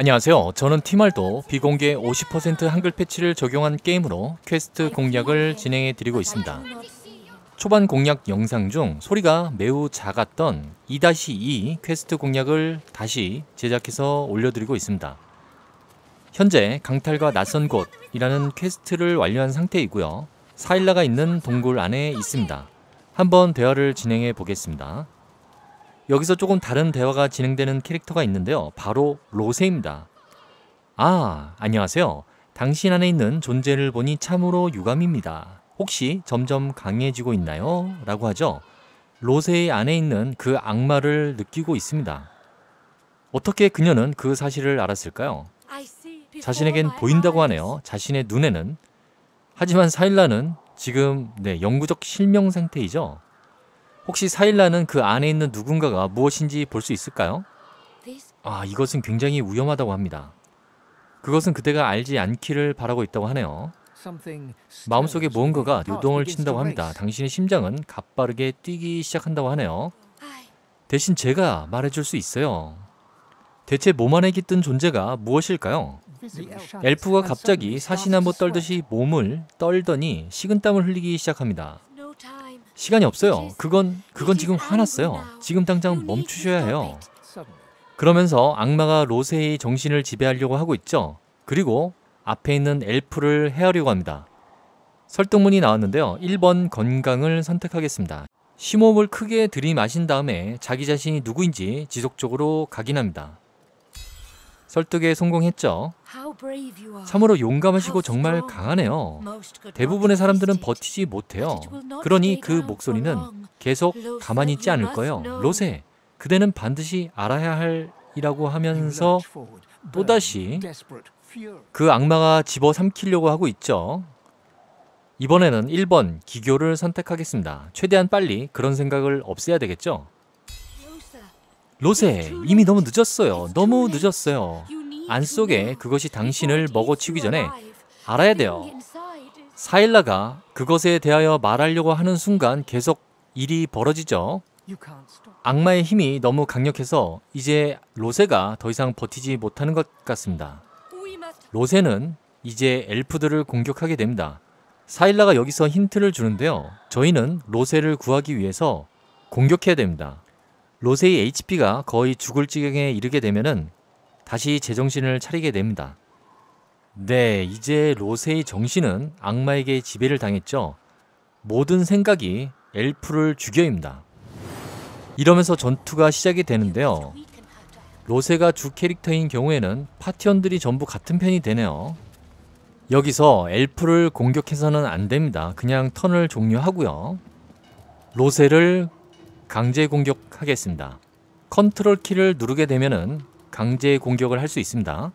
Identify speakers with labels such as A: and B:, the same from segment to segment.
A: 안녕하세요. 저는 팀왈도 비공개 50% 한글 패치를 적용한 게임으로 퀘스트 공략을 진행해 드리고 있습니다. 초반 공략 영상 중 소리가 매우 작았던 2-2 퀘스트 공략을 다시 제작해서 올려드리고 있습니다. 현재 강탈과 낯선 곳이라는 퀘스트를 완료한 상태이고요. 사일라가 있는 동굴 안에 있습니다. 한번 대화를 진행해 보겠습니다. 여기서 조금 다른 대화가 진행되는 캐릭터가 있는데요. 바로 로세입니다. 아, 안녕하세요. 당신 안에 있는 존재를 보니 참으로 유감입니다. 혹시 점점 강해지고 있나요? 라고 하죠. 로세의 안에 있는 그 악마를 느끼고 있습니다. 어떻게 그녀는 그 사실을 알았을까요? 자신에겐 보인다고 하네요. 자신의 눈에는. 하지만 사일라는 지금 네, 영구적 실명 상태이죠. 혹시 사일라는 그 안에 있는 누군가가 무엇인지 볼 수 있을까요? 아, 이것은 굉장히 위험하다고 합니다. 그것은 그대가 알지 않기를 바라고 있다고 하네요. 마음속에 무언가가 요동을 친다고 합니다. 당신의 심장은 가빠르게 뛰기 시작한다고 하네요. 대신 제가 말해줄 수 있어요. 대체 몸 안에 깃든 존재가 무엇일까요? 엘프가 갑자기 사시나무 떨듯이 몸을 떨더니 식은땀을 흘리기 시작합니다. 시간이 없어요. 그건 그건 지금 화났어요. 지금 당장 멈추셔야 해요. 그러면서 악마가 로세의 정신을 지배하려고 하고 있죠. 그리고 앞에 있는 엘프를 헤아려고 합니다. 설득문이 나왔는데요. 1번 건강을 선택하겠습니다. 심호흡을 크게 들이마신 다음에 자기 자신이 누구인지 지속적으로 각인합니다. 설득에 성공했죠. 참으로 용감하시고 정말 강하네요. 대부분의 사람들은 버티지 못해요. 그러니 그 목소리는 계속 가만히 있지 않을 거예요. 로세, 그대는 반드시 알아야 할 이라고 하면서 또다시 그 악마가 집어삼키려고 하고 있죠. 이번에는 1번 기교를 선택하겠습니다. 최대한 빨리 그런 생각을 없애야 되겠죠. 로세, 이미 너무 늦었어요. 너무 늦었어요. 안 속에 그것이 당신을 먹어치기 전에 알아야 돼요. 사일라가 그것에 대하여 말하려고 하는 순간 계속 일이 벌어지죠. 악마의 힘이 너무 강력해서 이제 로세가 더 이상 버티지 못하는 것 같습니다. 로세는 이제 엘프들을 공격하게 됩니다. 사일라가 여기서 힌트를 주는데요. 저희는 로세를 구하기 위해서 공격해야 됩니다. 로세의 HP가 거의 죽을 지경에 이르게 되면은 다시 제정신을 차리게 됩니다. 네, 이제 로세의 정신은 악마에게 지배를 당했죠. 모든 생각이 엘프를 죽여입니다. 이러면서 전투가 시작이 되는데요. 로세가 주 캐릭터인 경우에는 파티원들이 전부 같은 편이 되네요. 여기서 엘프를 공격해서는 안 됩니다. 그냥 턴을 종료하고요. 로세를 강제 공격하겠습니다. 컨트롤 키를 누르게 되면은 강제 공격을 할 수 있습니다.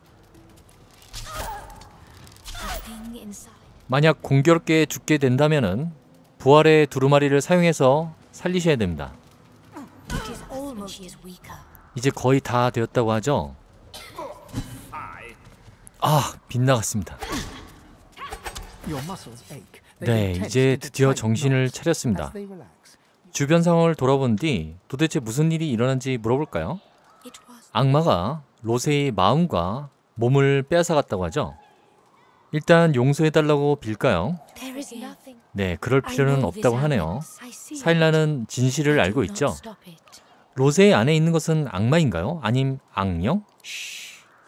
A: 만약 공교롭게 죽게 된다면은 부활의 두루마리를 사용해서 살리셔야 됩니다. 이제 거의 다 되었다고 하죠? 아, 빗나갔습니다. 네, 이제 드디어 정신을 차렸습니다. 주변 상황을 돌아본 뒤 도대체 무슨 일이 일어난지 물어볼까요? 악마가 로세의 마음과 몸을 빼앗아갔다고 하죠. 일단 용서해달라고 빌까요? 네, 그럴 필요는 없다고 하네요. 사일라는 진실을 알고 있죠. 로세의 안에 있는 것은 악마인가요? 아님 악령?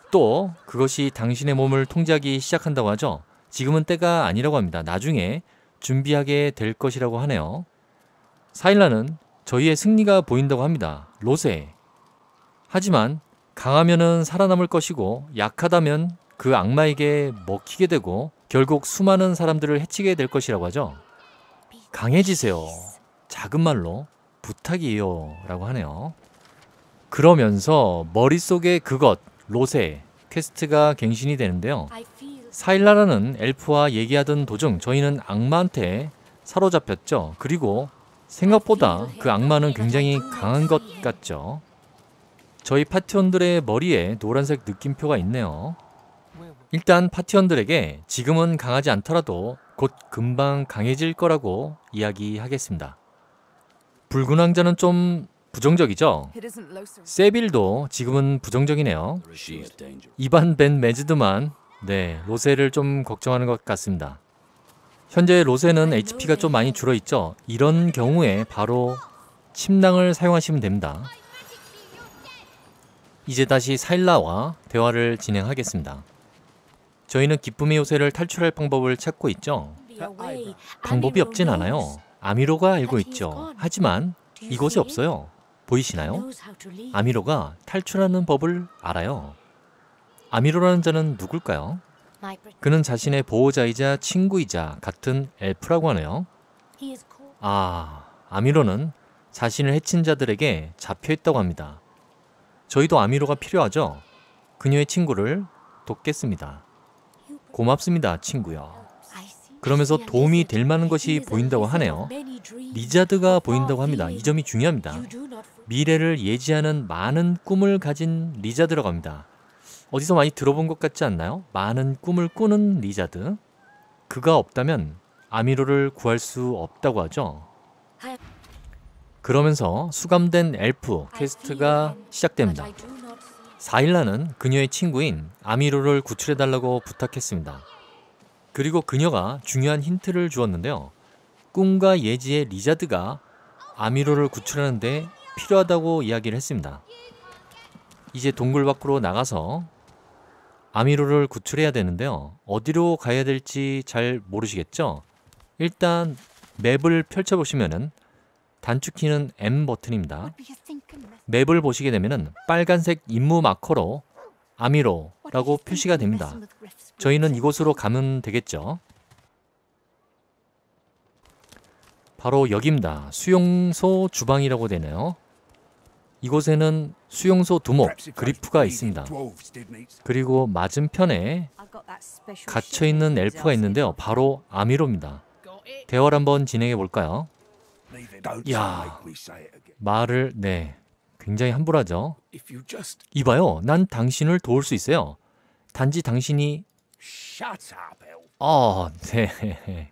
A: 또 그것이 당신의 몸을 통제하기 시작한다고 하죠. 지금은 때가 아니라고 합니다. 나중에 준비하게 될 것이라고 하네요. 사일라는 저희의 승리가 보인다고 합니다. 로세. 하지만 강하면은 살아남을 것이고 약하다면 그 악마에게 먹히게 되고 결국 수많은 사람들을 해치게 될 것이라고 하죠. 강해지세요. 작은 말로 부탁이에요. 라고 하네요. 그러면서 머릿속에 그것, 로세, 퀘스트가 갱신이 되는데요. 사일라라는 엘프와 얘기하던 도중 저희는 악마한테 사로잡혔죠. 그리고 생각보다 그 악마는 굉장히 강한 것 같죠. 저희 파티원들의 머리에 노란색 느낌표가 있네요. 일단 파티원들에게 지금은 강하지 않더라도 곧 금방 강해질 거라고 이야기하겠습니다. 붉은 왕자는 좀 부정적이죠. 세빌도 지금은 부정적이네요. 이반 벤 메즈드만 네 로세를 좀 걱정하는 것 같습니다. 현재 로세는 HP가 좀 많이 줄어 있죠. 이런 경우에 바로 침낭을 사용하시면 됩니다. 이제 다시 사일라와 대화를 진행하겠습니다. 저희는 기쁨의 요새를 탈출할 방법을 찾고 있죠. 방법이 없진 않아요. 아미로가 알고 있죠. 하지만 이곳에 없어요. 보이시나요? 아미로가 탈출하는 법을 알아요. 아미로라는 자는 누굴까요? 그는 자신의 보호자이자 친구이자 같은 엘프라고 하네요. 아, 아미로는 자신을 해친 자들에게 잡혀 있다고 합니다. 저희도 아미로가 필요하죠. 그녀의 친구를 돕겠습니다. 고맙습니다, 친구요. 그러면서 도움이 될 만한 것이 보인다고 하네요. lizard가 보인다고 합니다. 이 점이 중요합니다. 미래를 예지하는 많은 꿈을 가진 lizard라고 합니다. 어디서 많이 들어본 것 같지 않나요? 많은 꿈을 꾸는 lizard. 그가 없다면 아미로를 구할 수 없다고 하죠. 그러면서 수감된 엘프 퀘스트가 시작됩니다. 사일라는 그녀의 친구인 아미로를 구출해달라고 부탁했습니다. 그리고 그녀가 중요한 힌트를 주었는데요. 꿈과 예지의 lizard가 아미로를 구출하는데 필요하다고 이야기를 했습니다. 이제 동굴 밖으로 나가서 아미로를 구출해야 되는데요. 어디로 가야 될지 잘 모르시겠죠? 일단 맵을 펼쳐보시면은 단축키는 M 버튼입니다. 맵을 보시게 되면은 빨간색 임무 마커로 아미로라고 표시가 됩니다. 저희는 이곳으로 가면 되겠죠. 바로 여기입니다. 수용소 주방이라고 되네요. 이곳에는 수용소 두목 그리프가 있습니다. 그리고 맞은편에 갇혀 있는 엘프가 있는데요. 바로 아미로입니다. 대화를 한번 진행해 볼까요? 야. 말을 네 굉장히 함불하죠. 이봐요, 난 당신을 도울 수 있어요. 단지 당신이 아, 네.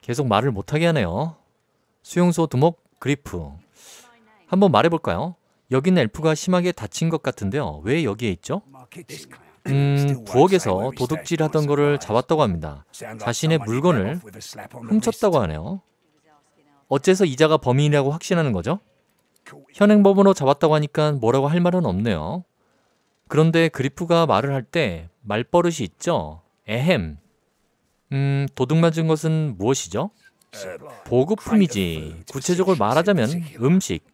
A: 계속 말을 못하게 하네요. 수용소 두목 그리프. 한번 말해볼까요? 여기는 엘프가 심하게 다친 것 같은데요. 왜 여기에 있죠? 음, 부엌에서 도둑질 하던 거를 잡았다고 합니다. 자신의 물건을 훔쳤다고 하네요. 어째서 이자가 범인이라고 확신하는 거죠? 현행범으로 잡았다고 하니까 뭐라고 할 말은 없네요. 그런데 그리프가 말을 할 때 말버릇이 있죠? 에헴. 음, 도둑 맞은 것은 무엇이죠? 보급품이지. 구체적으로 말하자면 음식,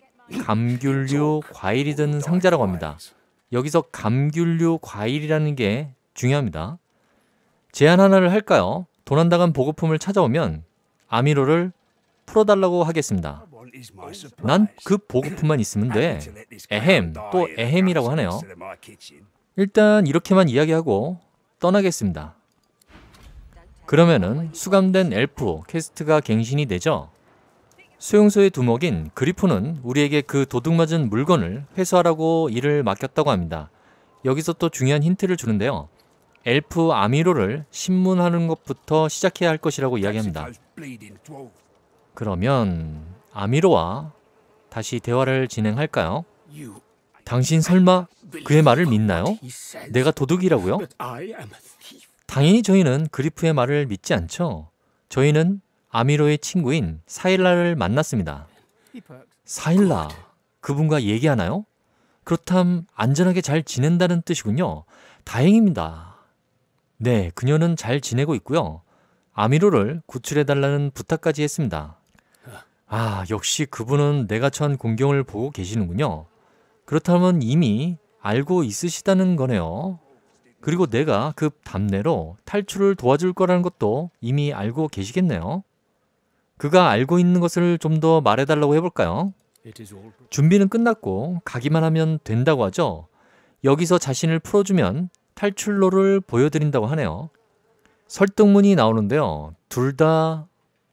A: 감귤류, 과일이 든 상자라고 합니다. 여기서 감귤류, 과일이라는 게 중요합니다. 제안 하나를 할까요? 도난당한 보급품을 찾아오면 아미로를 풀어달라고 하겠습니다. 난 그 보급품만 있으면 돼. 에헴, 또 에헴이라고 하네요. 일단 이렇게만 이야기하고 떠나겠습니다. 그러면은 수감된 엘프 퀘스트가 갱신이 되죠. 수용소의 두목인 그리프는 우리에게 그 도둑맞은 물건을 회수하라고 일을 맡겼다고 합니다. 여기서 또 중요한 힌트를 주는데요. 엘프 아미로를 신문하는 것부터 시작해야 할 것이라고 이야기합니다. 그러면 아미로와 다시 대화를 진행할까요? 당신 설마 그의 말을 믿나요? 내가 도둑이라고요? 당연히 저희는 그리프의 말을 믿지 않죠. 저희는 아미로의 친구인 사일라를 만났습니다. 사일라, 그분과 얘기하나요? 그렇담 안전하게 잘 지낸다는 뜻이군요. 다행입니다. 네, 그녀는 잘 지내고 있고요. 아미로를 구출해달라는 부탁까지 했습니다. 아, 역시 그분은 내가 처한 공경을 보고 계시는군요. 그렇다면 이미 알고 있으시다는 거네요. 그리고 내가 그 답례로 탈출을 도와줄 거라는 것도 이미 알고 계시겠네요. 그가 알고 있는 것을 좀 더 말해달라고 해볼까요? 준비는 끝났고 가기만 하면 된다고 하죠. 여기서 자신을 풀어주면 탈출로를 보여드린다고 하네요. 설득문이 나오는데요. 둘 다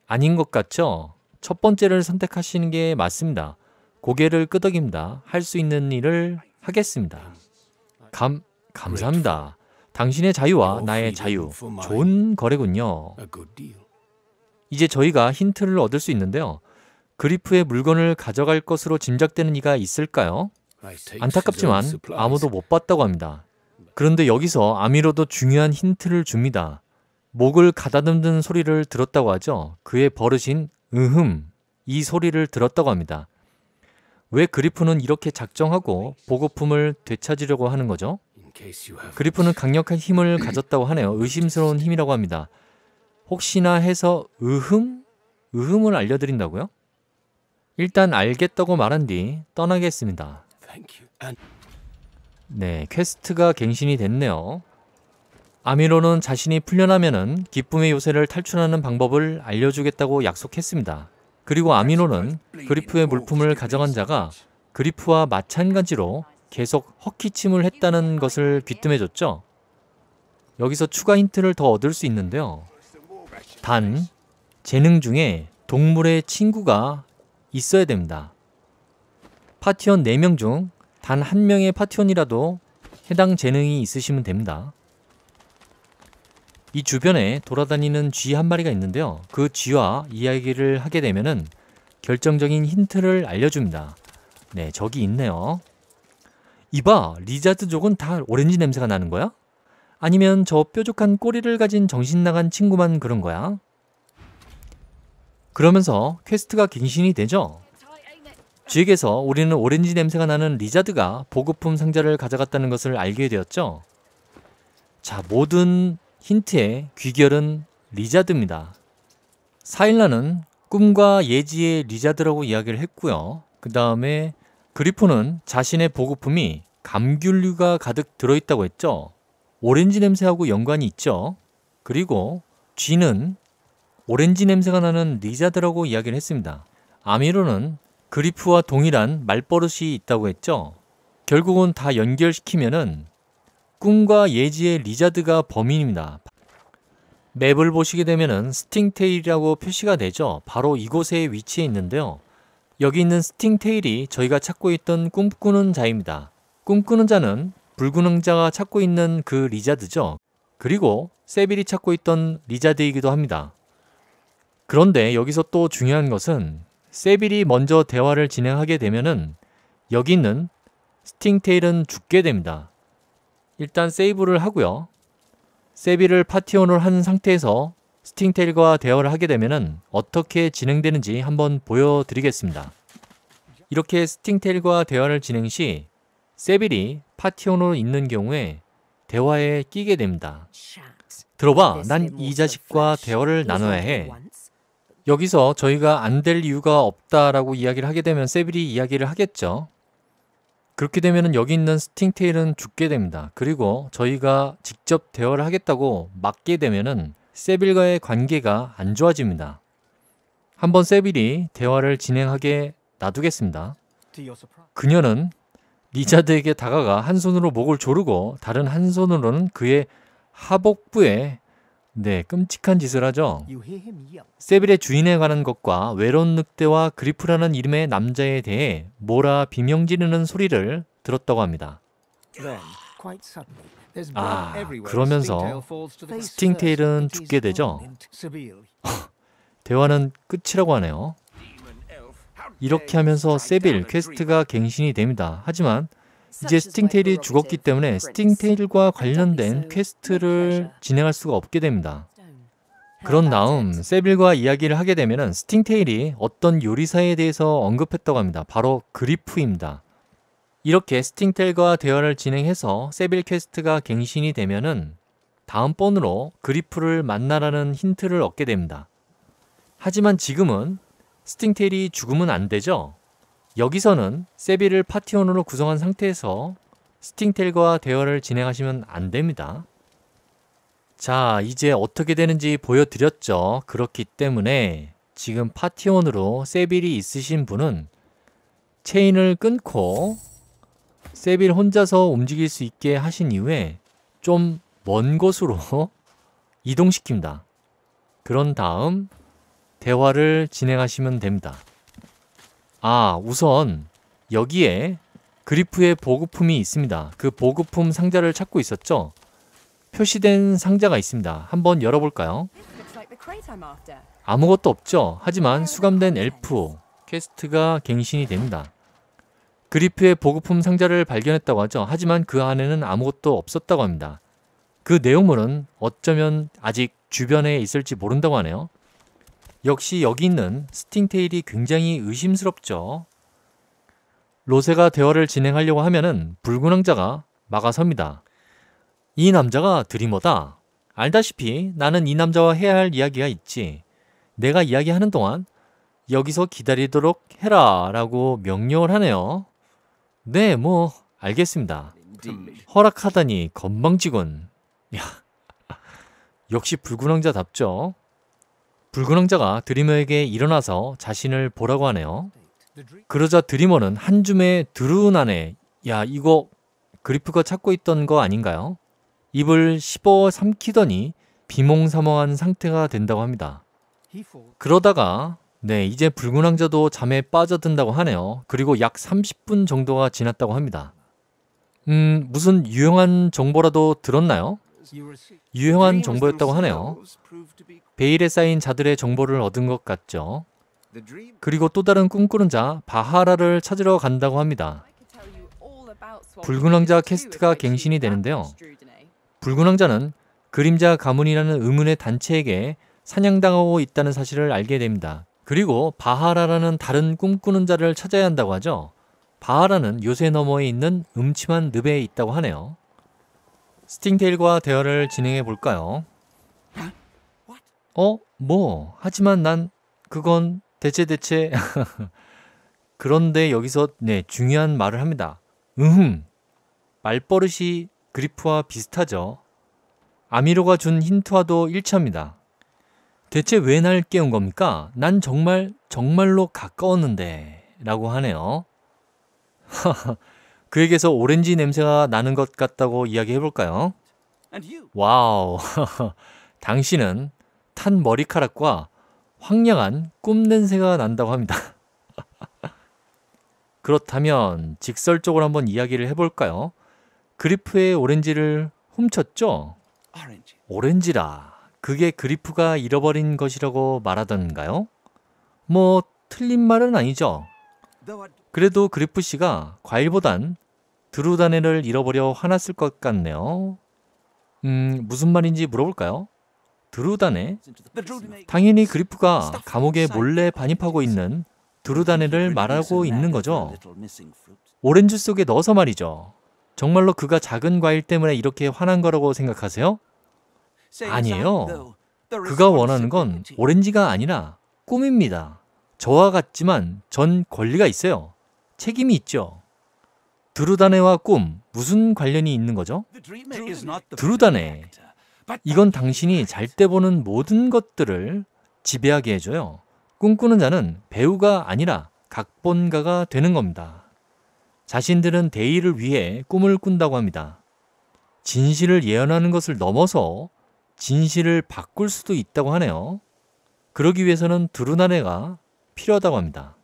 A: 아닌 것 같죠? 첫 번째를 선택하시는 게 맞습니다. 고개를 끄덕입니다. 할 수 있는 일을 하겠습니다. 감, 감사합니다. 당신의 자유와 나의 자유. 좋은 거래군요. 이제 저희가 힌트를 얻을 수 있는데요. 그리프의 물건을 가져갈 것으로 짐작되는 이가 있을까요? 안타깝지만 아무도 못 봤다고 합니다. 그런데 여기서 아미로도 중요한 힌트를 줍니다. 목을 가다듬는 소리를 들었다고 하죠. 그의 버릇인 으흠 이 소리를 들었다고 합니다. 왜 그리프는 이렇게 작정하고 보급품을 되찾으려고 하는 거죠? 그리프는 강력한 힘을 가졌다고 하네요. 의심스러운 힘이라고 합니다. 혹시나 해서 으흠? 으흠을 알려드린다고요? 일단 알겠다고 말한 뒤 떠나겠습니다. 네, 퀘스트가 갱신이 됐네요. 아미로는 자신이 풀려나면은 기쁨의 요새를 탈출하는 방법을 알려주겠다고 약속했습니다. 그리고 아미로는 그리프의 물품을 가져간 자가 그리프와 마찬가지로 계속 헛기침을 했다는 것을 귀뜸해줬죠. 여기서 추가 힌트를 더 얻을 수 있는데요. 단, 재능 중에 동물의 친구가 있어야 됩니다. 파티원 4명 중 단 한 명의 파티원이라도 해당 재능이 있으시면 됩니다. 이 주변에 돌아다니는 쥐 한 마리가 있는데요. 그 쥐와 이야기를 하게 되면은 결정적인 힌트를 알려줍니다. 네, 저기 있네요. 이봐, lizard족은 다 오렌지 냄새가 나는 거야? 아니면 저 뾰족한 꼬리를 가진 정신 나간 친구만 그런 거야? 그러면서 퀘스트가 갱신이 되죠. 쥐에게서 우리는 오렌지 냄새가 나는 lizard가 보급품 상자를 가져갔다는 것을 알게 되었죠. 자, 모든 힌트의 귀결은 lizard입니다. 사일라는 꿈과 예지의 lizard라고 이야기를 했고요. 그 다음에 그리프는 자신의 보급품이 감귤류가 가득 들어있다고 했죠. 오렌지 냄새하고 연관이 있죠. 그리고 쥐는 오렌지 냄새가 나는 lizard라고 이야기를 했습니다. 아미로는 그리프와 동일한 말버릇이 있다고 했죠. 결국은 다 연결시키면은 꿈과 예지의 lizard가 범인입니다. 맵을 보시게 되면은 스팅테일이라고 표시가 되죠. 바로 이곳에 위치해 있는데요. 여기 있는 스팅테일이 저희가 찾고 있던 꿈꾸는 자입니다. 꿈꾸는 자는 붉은 왕자가 찾고 있는 그 lizard죠. 그리고 세빌이 찾고 있던 lizard이기도 합니다. 그런데 여기서 또 중요한 것은 세빌이 먼저 대화를 진행하게 되면은 여기 있는 스팅테일은 죽게 됩니다. 일단 세이브를 하고요. 세빌을 파티온을 한 상태에서 스팅테일과 대화를 하게 되면은 어떻게 진행되는지 한번 보여드리겠습니다. 이렇게 스팅테일과 대화를 진행 시 세빌이 파티온으로 있는 경우에 대화에 끼게 됩니다. 들어봐, 난 이 자식과 대화를 나눠야 해. 여기서 저희가 안 될 이유가 없다라고 이야기를 하게 되면 세빌이 이야기를 하겠죠. 그렇게 되면 여기 있는 스팅테일은 죽게 됩니다. 그리고 저희가 직접 대화를 하겠다고 막게 되면은 세빌과의 관계가 안 좋아집니다. 한번 세빌이 대화를 진행하게 놔두겠습니다. 그녀는 리자드에게 다가가 한 손으로 목을 조르고 다른 한 손으로는 그의 하복부에 네, 끔찍한 짓을 하죠. 세빌의 주인에 관한 것과 외로운 늑대와 그리프라는 이름의 남자에 대해 뭐라 비명 지르는 소리를 들었다고 합니다. 아, 그러면서 스팅테일은 죽게 되죠. 대화는 끝이라고 하네요. 이렇게 하면서 세빌 퀘스트가 갱신이 됩니다. 하지만 이제 스팅테일이 죽었기 때문에 스팅테일과 관련된 퀘스트를 진행할 수가 없게 됩니다. 그런 다음 세빌과 이야기를 하게 되면 스팅테일이 어떤 요리사에 대해서 언급했다고 합니다. 바로 그리프입니다. 이렇게 스팅테일과 대화를 진행해서 세빌 퀘스트가 갱신이 되면은 다음번으로 그리프를 만나라는 힌트를 얻게 됩니다. 하지만 지금은 스팅테일이 죽으면 안 되죠? 여기서는 세비를 파티원으로 구성한 상태에서 스팅텔과 대화를 진행하시면 안 됩니다. 자, 이제 어떻게 되는지 보여드렸죠. 그렇기 때문에 지금 파티원으로 세빌이 있으신 분은 체인을 끊고 세빌 혼자서 움직일 수 있게 하신 이후에 좀 먼 곳으로 이동시킵니다. 그런 다음 대화를 진행하시면 됩니다. 아, 우선 여기에 그리프의 보급품이 있습니다. 그 보급품 상자를 찾고 있었죠? 표시된 상자가 있습니다. 한번 열어볼까요? 아무것도 없죠? 하지만 수감된 엘프, 퀘스트가 갱신이 됩니다. 그리프의 보급품 상자를 발견했다고 하죠. 하지만 그 안에는 아무것도 없었다고 합니다. 그 내용물은 어쩌면 아직 주변에 있을지 모른다고 하네요. 역시 여기 있는 스팅테일이 굉장히 의심스럽죠. 로세가 대화를 진행하려고 하면은 붉은 왕자가 막아섭니다. 이 남자가 드리머다. 알다시피 나는 이 남자와 해야 할 이야기가 있지. 내가 이야기하는 동안 여기서 기다리도록 해라 라고 명령을 하네요. 네, 뭐 알겠습니다. 허락하다니 건방지군. 야, 역시 붉은 왕자답죠. 붉은 왕자가 드리머에게 일어나서 자신을 보라고 하네요. 그러자 드리머는 한 줌의 안에 야 이거 그리프가 찾고 있던 거 아닌가요? 입을 씹어 삼키더니 비몽사몽한 상태가 된다고 합니다. 그러다가 네 이제 붉은 왕자도 잠에 빠져든다고 하네요. 그리고 약 30분 정도가 지났다고 합니다. 음 무슨 유용한 정보라도 들었나요? 유용한 정보였다고 하네요. 베일에 쌓인 자들의 정보를 얻은 것 같죠. 그리고 또 다른 꿈꾸는 자 바하라를 찾으러 간다고 합니다.
B: 붉은 왕자 캐스트가 갱신이 되는데요.
A: 붉은 왕자는 그림자 가문이라는 의문의 단체에게 사냥당하고 있다는 사실을 알게 됩니다. 그리고 바하라라는 다른 꿈꾸는 자를 찾아야 한다고 하죠. 바하라는 요새 너머에 있는 음침한 늪에 있다고 하네요. 스팅테일과 대화를 진행해 볼까요? 어? 뭐? 하지만 난 그건 대체 대체 그런데 여기서 네 중요한 말을 합니다. 음흠 말버릇이 그리프와 비슷하죠. 아미로가 준 힌트와도 일치합니다. 대체 왜 날 깨운 겁니까? 난 정말 정말로 가까웠는데 라고 하네요. 그에게서 오렌지 냄새가 나는 것 같다고 이야기해 볼까요? 와우 당신은 탄 머리카락과 황량한 꿈 냄새가 난다고 합니다. 그렇다면 직설적으로 한번 이야기를 해볼까요? 그리프의 오렌지를 훔쳤죠? 오렌지 라. 그게 그리프가 잃어버린 것이라고 말하던가요? 뭐 틀린 말은 아니죠. 그래도 그리프 씨가 과일보단 드루다네를 잃어버려 화났을 것 같네요. 음, 무슨 말인지 물어볼까요? 드루다네? 당연히 그리프가 감옥에 몰래 반입하고 있는 드루다네를 말하고 있는 거죠. 오렌지 속에 넣어서 말이죠. 정말로 그가 작은 과일 때문에 이렇게 화난 거라고 생각하세요? 아니에요. 그가 원하는 건 오렌지가 아니라 꿈입니다. 저와 같지만 전 권리가 있어요. 책임이 있죠. 드루다네와 꿈 무슨 관련이 있는 거죠? 드루다네. 이건 당신이 잘 때 보는 모든 것들을 지배하게 해줘요. 꿈꾸는 자는 배우가 아니라 각본가가 되는 겁니다. 자신들은 대의를 위해 꿈을 꾼다고 합니다. 진실을 예언하는 것을 넘어서 진실을 바꿀 수도 있다고 하네요. 그러기 위해서는 드루나네가 필요하다고 합니다.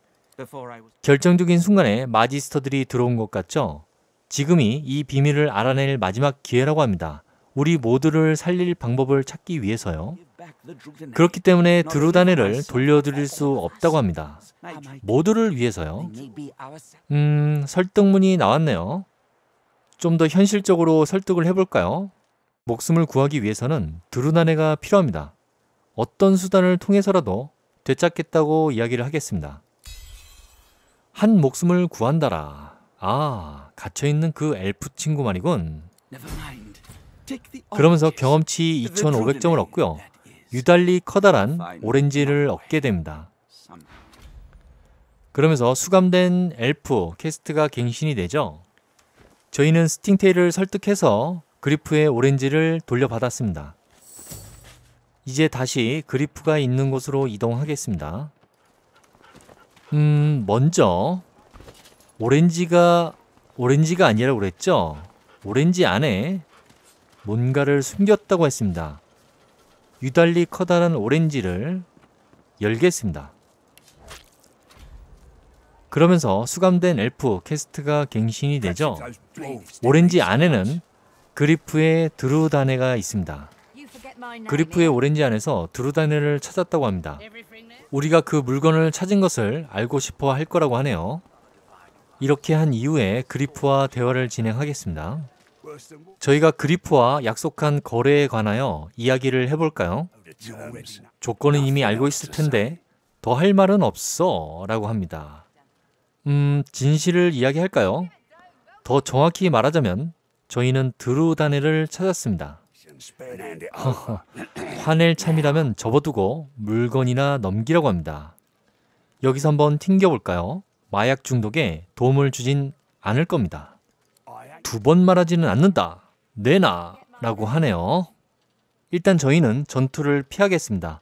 A: 결정적인 순간에 마지스터들이 들어온 것 같죠? 지금이 이 비밀을 알아낼 마지막 기회라고 합니다. 우리 모두를 살릴 방법을 찾기 위해서요. 그렇기 때문에 드루다네를 돌려드릴 수 없다고 합니다. 모두를 위해서요. 음, 설득문이 나왔네요. 좀 더 현실적으로 설득을 해볼까요? 목숨을 구하기 위해서는 드루다네가 필요합니다. 어떤 수단을 통해서라도 되찾겠다고 이야기를 하겠습니다. 한 목숨을 구한다라. 아, 갇혀있는 그 엘프 친구 말이군. 그러면서 경험치 2,500점을 얻고요. 유달리 커다란 오렌지를 얻게 됩니다. 그러면서 수감된 엘프 캐스트가 갱신이 되죠. 저희는 스팅테일을 설득해서 그리프의 오렌지를 돌려받았습니다. 이제 다시 그리프가 있는 곳으로 이동하겠습니다. 음, 먼저 오렌지가 오렌지가 아니라 그랬죠. 오렌지 안에 뭔가를 숨겼다고 했습니다. 유달리 커다란 오렌지를 열겠습니다. 그러면서 수감된 엘프 캐스트가 갱신이 되죠. 오렌지 안에는 그리프의 드루다네가 있습니다. 그리프의 오렌지 안에서 드루다네를 찾았다고 합니다. 우리가 그 물건을 찾은 것을 알고 싶어 할 거라고 하네요. 이렇게 한 이후에 그리프와 대화를 진행하겠습니다. 저희가 그리프와 약속한 거래에 관하여 이야기를 해볼까요? 조건은 이미 알고 있을 텐데 더 할 말은 없어 라고 합니다. 음, 진실을 이야기할까요? 더 정확히 말하자면 저희는 드루다네를 찾았습니다. 화낼 참이라면 접어두고 물건이나 넘기라고 합니다. 여기서 한번 튕겨볼까요? 마약 중독에 도움을 주진 않을 겁니다. 두 번 말하지는 않는다. 내놔. 라고 하네요. 일단 저희는 전투를 피하겠습니다.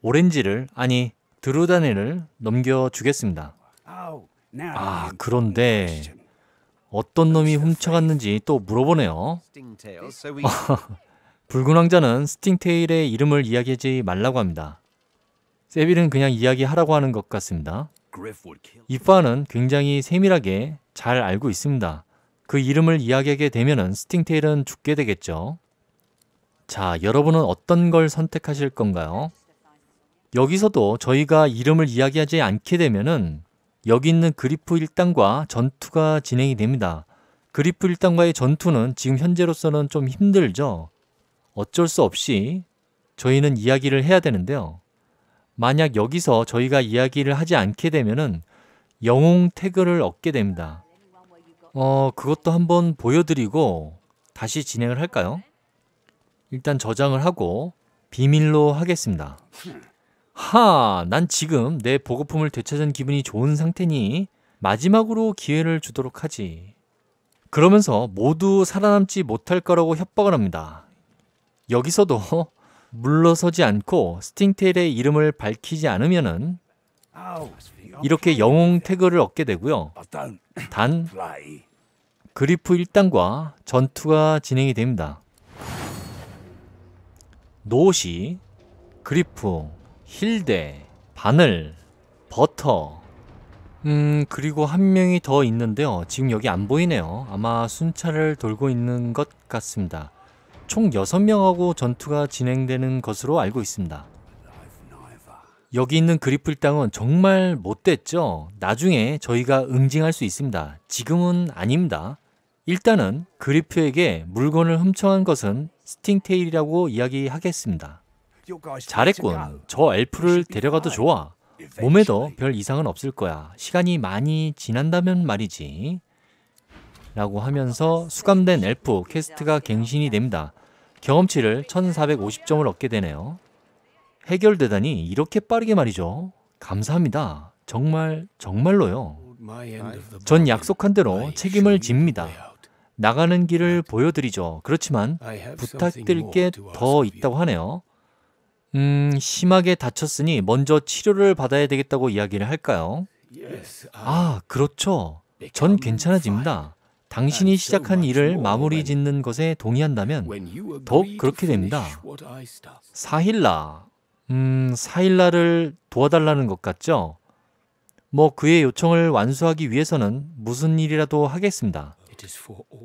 A: 오렌지를, 아니, 드루다네를 넘겨주겠습니다. 아, 그런데 어떤 놈이 훔쳐갔는지 또 물어보네요. 붉은 왕자는 스팅테일의 이름을 이야기하지 말라고 합니다. 세빌은 그냥 이야기하라고 하는 것 같습니다. 이파는 굉장히 세밀하게 잘 알고 있습니다. 그 이름을 이야기하게 되면은 스팅테일은 죽게 되겠죠. 자, 여러분은 어떤 걸 선택하실 건가요? 여기서도 저희가 이름을 이야기하지 않게 되면은 여기 있는 그리프 일당과 전투가 진행이 됩니다. 그리프 일당과의 전투는 지금 현재로서는 좀 힘들죠. 어쩔 수 없이 저희는 이야기를 해야 되는데요. 만약 여기서 저희가 이야기를 하지 않게 되면은 영웅 태그를 얻게 됩니다. 어, 그것도 한번 보여드리고 다시 진행을 할까요? 일단 저장을 하고 비밀로 하겠습니다. 하, 난 지금 내 보고품을 되찾은 기분이 좋은 상태니 마지막으로 기회를 주도록 하지. 그러면서 모두 살아남지 못할 거라고 협박을 합니다. 여기서도 물러서지 않고 스팅테일의 이름을 밝히지 않으면은 이렇게 영웅 태그를 얻게 되고요. 단 그리프 1단과 전투가 진행이 됩니다. 노시, 그리프, 힐데, 바늘, 버터. 음, 그리고 한 명이 더 있는데요. 지금 여기 안 보이네요. 아마 순찰을 돌고 있는 것 같습니다. 총 6명하고 전투가 진행되는 것으로 알고 있습니다. 여기 있는 그리프 일당은 정말 못됐죠. 나중에 저희가 응징할 수 있습니다. 지금은 아닙니다. 일단은 그리프에게 물건을 훔쳐간 것은 스팅테일이라고 이야기하겠습니다. 잘했군. 저 엘프를 데려가도 좋아. 몸에도 별 이상은 없을 거야. 시간이 많이 지난다면 말이지. 라고 하면서 수감된 엘프 퀘스트가 갱신이 됩니다. 경험치를 1450점을 얻게 되네요. 해결되다니 이렇게 빠르게 말이죠. 감사합니다. 정말 정말로요. 전 약속한 대로 책임을 집니다. 나가는 길을 보여드리죠. 그렇지만 부탁드릴 게 더 있다고 하네요. 음, 심하게 다쳤으니 먼저 치료를 받아야 되겠다고 이야기를 할까요? 아, 그렇죠. 전 괜찮아집니다. 당신이 시작한 일을 마무리 짓는 것에 동의한다면 더욱 그렇게 됩니다. 사힐라, 음, 사힐라를 도와달라는 것 같죠? 뭐 그의 요청을 완수하기 위해서는 무슨 일이라도 하겠습니다.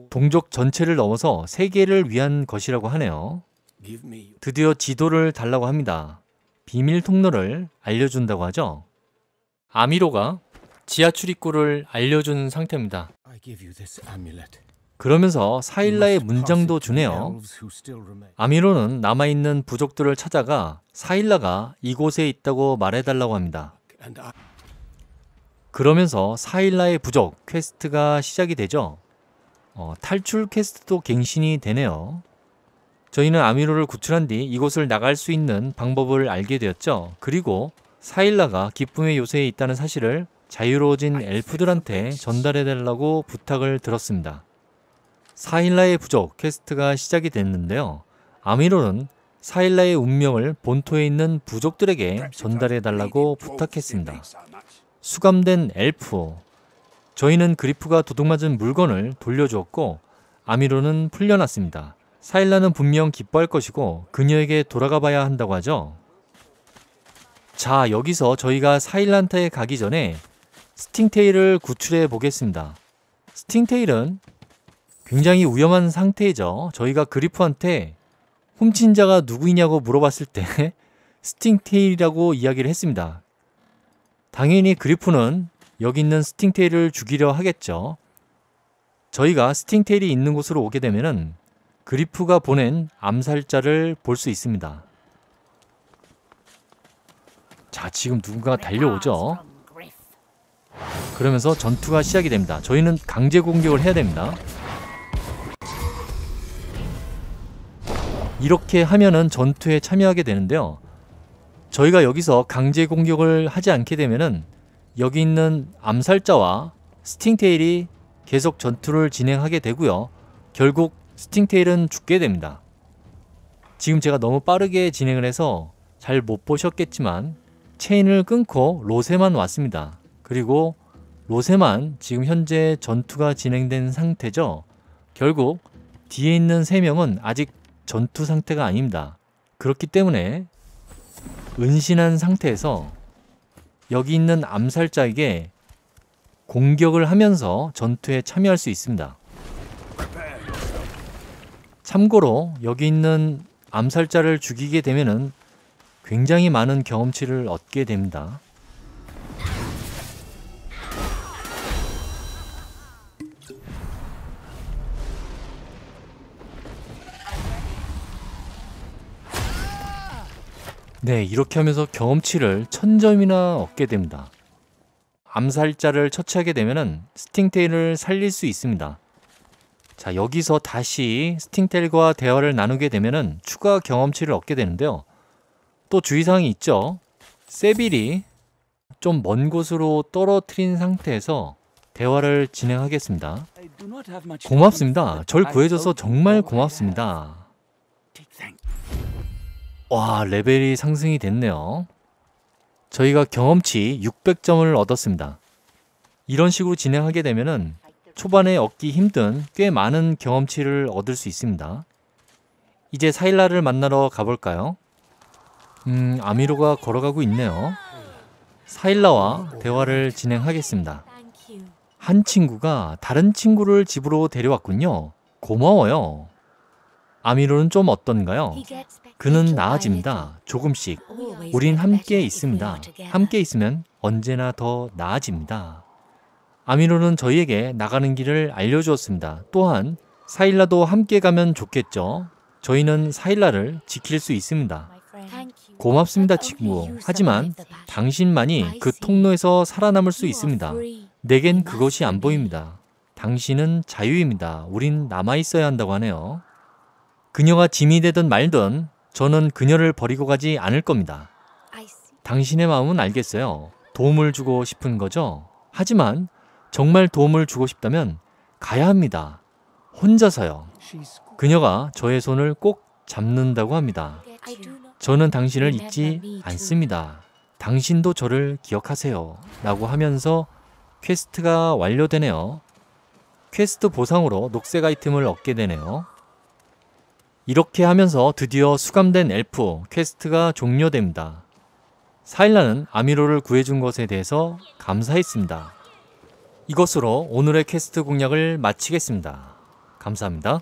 A: 동족 전체를 넘어서 세계를 위한 것이라고 하네요. 드디어 지도를 달라고 합니다. 비밀 통로를 알려준다고 하죠. 아미로가 지하 출입구를 알려준 상태입니다. 그러면서 사일라의 문장도 주네요. 아미로는 남아있는 부족들을 찾아가 사일라가 이곳에 있다고 말해달라고 합니다. 그러면서 사일라의 부족 퀘스트가 시작이 되죠. 어, 탈출 퀘스트도 갱신이 되네요. 저희는 아미로를 구출한 뒤 이곳을 나갈 수 있는 방법을 알게 되었죠. 그리고 사일라가 기쁨의 요새에 있다는 사실을 자유로워진 엘프들한테 전달해달라고 부탁을 들었습니다. 사일라의 부족 퀘스트가 시작이 됐는데요. 아미로는 사일라의 운명을 본토에 있는 부족들에게 전달해달라고 부탁했습니다. 수감된 엘프. 저희는 그리프가 도둑맞은 물건을 돌려주었고 아미로는 풀려났습니다. 사일라는 분명 기뻐할 것이고 그녀에게 돌아가 봐야 한다고 하죠. 자, 여기서 저희가 사일라한테 가기 전에 스팅테일을 구출해 보겠습니다. 스팅테일은 굉장히 위험한 상태죠. 저희가 그리프한테 훔친 자가 누구이냐고 물어봤을 때 스팅테일이라고 이야기를 했습니다. 당연히 그리프는 여기 있는 스팅테일을 죽이려 하겠죠. 저희가 스팅테일이 있는 곳으로 오게 되면은 그리프가 보낸 암살자를 볼 수 있습니다. 자, 지금 누군가가 달려오죠. 그러면서 전투가 시작이 됩니다. 저희는 강제 공격을 해야 됩니다. 이렇게 하면은 전투에 참여하게 되는데요. 저희가 여기서 강제 공격을 하지 않게 되면은 여기 있는 암살자와 스팅테일이 계속 전투를 진행하게 되고요. 결국 스팅테일은 죽게 됩니다. 지금 제가 너무 빠르게 진행을 해서 잘 못 보셨겠지만 체인을 끊고 로세만 왔습니다. 그리고 로세만 지금 현재 전투가 진행된 상태죠. 결국 뒤에 있는 세 명은 아직 전투 상태가 아닙니다. 그렇기 때문에 은신한 상태에서 여기 있는 암살자에게 공격을 하면서 전투에 참여할 수 있습니다. 참고로 여기 있는 암살자를 죽이게 되면은 굉장히 많은 경험치를 얻게 됩니다. 네, 이렇게 하면서 경험치를 1000점이나 얻게 됩니다. 암살자를 처치하게 되면은 스팅테일을 살릴 수 있습니다. 자, 여기서 다시 스팅테일과 대화를 나누게 되면은 추가 경험치를 얻게 되는데요. 또 주의사항이 있죠. 세빌이 좀 먼 곳으로 떨어뜨린 상태에서 대화를 진행하겠습니다. 고맙습니다. 절 구해줘서 정말 고맙습니다. 와, 레벨이 상승이 됐네요. 저희가 경험치 600점을 얻었습니다. 이런 식으로 진행하게 되면은 초반에 얻기 힘든 꽤 많은 경험치를 얻을 수 있습니다. 이제 사일라를 만나러 가볼까요? 음, 아미로가 걸어가고 있네요. 사일라와 대화를 진행하겠습니다. 한 친구가 다른 친구를 집으로 데려왔군요. 고마워요. 아미로는 좀 어떤가요? 그는 나아집니다. 조금씩. 우린 함께 있습니다. 함께 있으면 언제나 더 나아집니다. 아미로는 저희에게 나가는 길을 알려주었습니다. 또한 사일라도 함께 가면 좋겠죠. 저희는 사일라를 지킬 수 있습니다. 고맙습니다, 친구. 하지만 당신만이 그 통로에서 살아남을 수 있습니다. 내겐 그것이 안 보입니다. 당신은 자유입니다. 우린 남아있어야 한다고 하네요. 그녀가 짐이 되든 말든 저는 그녀를 버리고 가지 않을 겁니다. 당신의 마음은 알겠어요. 도움을 주고 싶은 거죠? 하지만 정말 도움을 주고 싶다면 가야 합니다. 혼자서요. 그녀가 저의 손을 꼭 잡는다고 합니다. 저는 당신을 잊지 않습니다. 당신도 저를 기억하세요. 라고 하면서 퀘스트가 완료되네요. 퀘스트 보상으로 녹색 아이템을 얻게 되네요. 이렇게 하면서 드디어 수감된 엘프 퀘스트가 종료됩니다. 사일라는 아미로를 구해준 것에 대해서 감사했습니다. 이것으로 오늘의 퀘스트 공략을 마치겠습니다. 감사합니다.